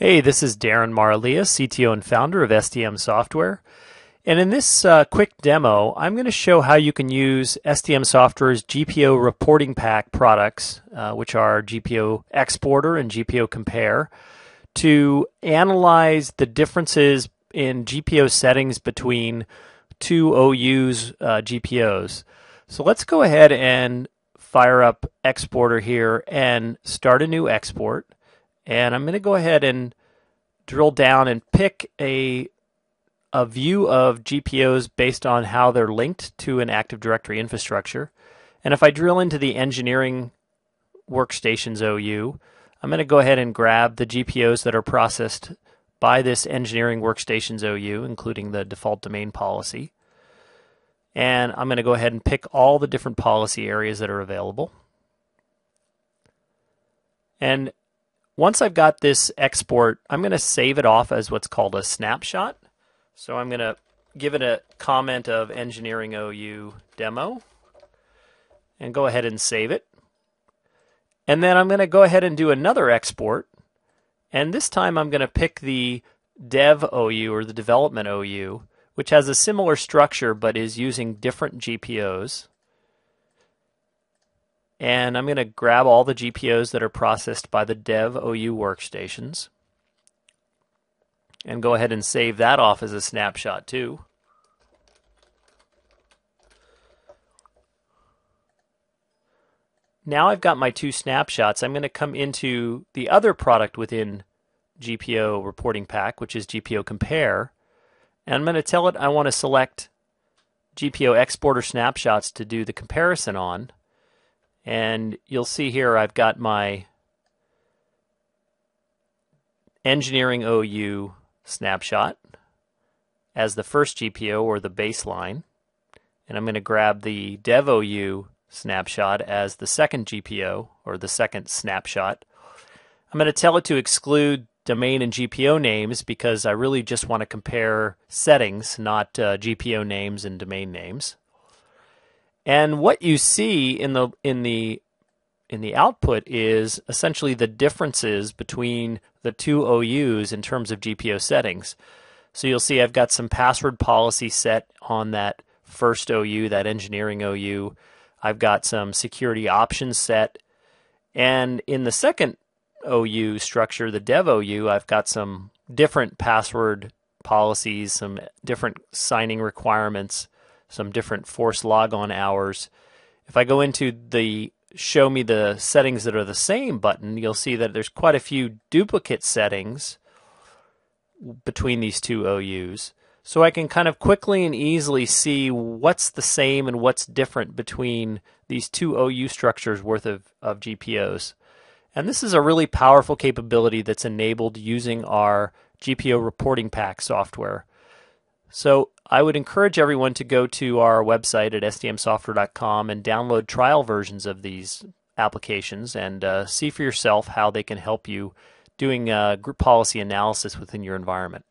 Hey, this is Darren Mar-Elia, CTO and founder of SDM Software. And in this uh, quick demo, I'm going to show how you can use SDM Software's GPO Reporting Pak products, uh, which are GPO Exporter and GPO Compare, to analyze the differences in GPO settings between two OU's uh, GPOs. So let's go ahead and fire up Exporter here and start a new export. And I'm going to go ahead and drill down and pick a a view of GPOs based on how they're linked to an Active Directory infrastructure. And if I drill into the engineering workstations OU, I'm going to go ahead and grab the GPOs that are processed by this engineering workstations OU, including the default domain policy. And I'm going to go ahead and pick all the different policy areas that are available. And once I've got this export, I'm going to save it off as what's called a snapshot. So I'm going to give it a comment of engineering OU demo and go ahead and save it. And then I'm going to go ahead and do another export. And this time I'm going to pick the dev OU or the development OU, which has a similar structure but is using different GPOs. And I'm going to grab all the GPOs that are processed by the dev OU workstations and go ahead and save that off as a snapshot too. Now I've got my two snapshots. I'm going to come into the other product within GPO Reporting Pak, which is GPO compare, and I'm going to tell it I want to select GPO exporter snapshots to do the comparison on. And you'll see here I've got my engineering OU snapshot as the first GPO or the baseline. And I'm going to grab the dev OU snapshot as the second GPO or the second snapshot. I'm going to tell it to exclude domain and GPO names because I really just want to compare settings, not uh, GPO names and domain names. And what you see in the in the in the output is essentially the differences between the two OUs in terms of GPO settings. So you'll see I've got some password policy set on that first OU, that engineering OU. I've got some security options set. And in the second OU structure, the dev OU, I've got some different password policies, some different signing requirements some different force logon hours. If I go into the show me the settings that are the same button, you'll see that there's quite a few duplicate settings between these two OUs. So I can kind of quickly and easily see what's the same and what's different between these two OU structures worth of, of GPOs. And this is a really powerful capability that's enabled using our GPO Reporting Pak software. So I would encourage everyone to go to our website at sdmsoftware.com and download trial versions of these applications and uh, see for yourself how they can help you doing uh, group policy analysis within your environment.